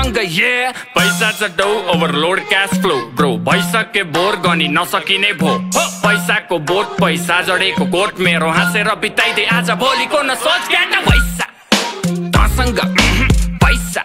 मसँग ए पैसा चटौ ओभरलोड क्यास फ्लो ब्रो भइसके बोर गनी नसकिने भो। पैसाको बोट पैसा जडेको कोट मेरो हाँसेर बिताइदे। आज भोलिको न सोच क्या पैसा। तसँग पैसा।